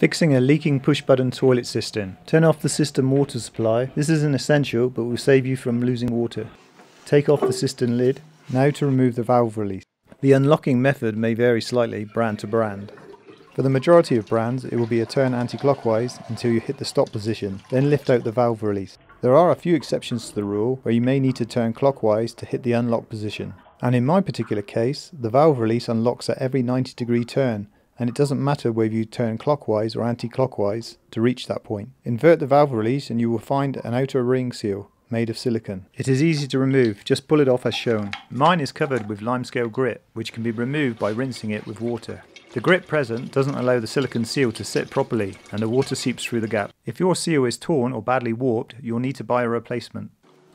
Fixing a leaking push button toilet cistern. Turn off the cistern water supply. This isn't essential but will save you from losing water. Take off the cistern lid. Now to remove the valve release. The unlocking method may vary slightly brand to brand. For the majority of brands it will be a turn anti-clockwise until you hit the stop position, then lift out the valve release. There are a few exceptions to the rule where you may need to turn clockwise to hit the unlock position. And in my particular case, the valve release unlocks at every 90 degree turn and it doesn't matter whether you turn clockwise or anti-clockwise to reach that point. Invert the valve release and you will find an outer ring seal made of silicon. It is easy to remove, just pull it off as shown. Mine is covered with limescale grit, which can be removed by rinsing it with water. The grit present doesn't allow the silicon seal to sit properly and the water seeps through the gap. If your seal is torn or badly warped, you'll need to buy a replacement.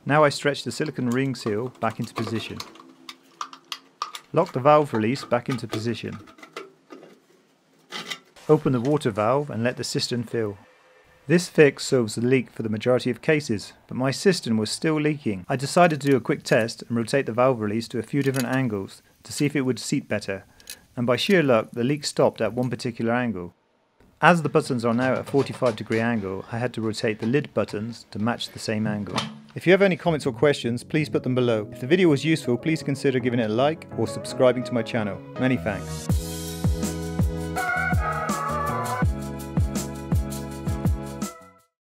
Now I stretch the silicon ring seal back into position. Lock the valve release back into position. Open the water valve and let the cistern fill. This fix solves the leak for the majority of cases, but my cistern was still leaking. I decided to do a quick test and rotate the valve release to a few different angles to see if it would seat better, and by sheer luck the leak stopped at one particular angle. As the buttons are now at a 45 degree angle, I had to rotate the lid buttons to match the same angle. If you have any comments or questions, please put them below. If the video was useful, please consider giving it a like or subscribing to my channel. Many thanks.